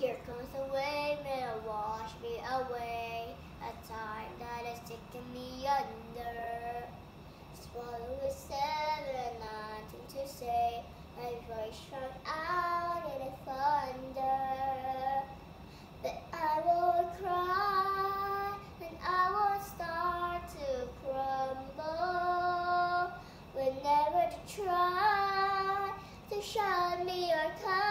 Here comes the wave, it'll wash me away. A time that is taking me under. Swallow is seven, nothing to say. My voice shrunk out in a thunder. But I will cry, and I will start to crumble. Whenever to try to shut me or cut.